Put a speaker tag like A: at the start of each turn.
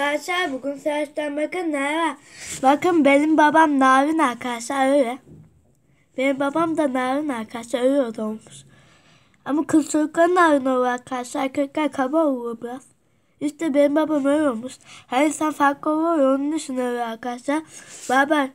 A: Arkadaşlar bugün search'ten bakın ne var. Bakın benim babam Narin arkadaşlar öyle. Benim babam da Narin arkadaşlar öyle olmuş. Ama kız çocuklar Narin olur arkadaşlar. Erkekler kaba olur biraz. İşte benim babam öyle olmuş. Her insan farklı olur onun için öyle arkadaşlar. Bye bye.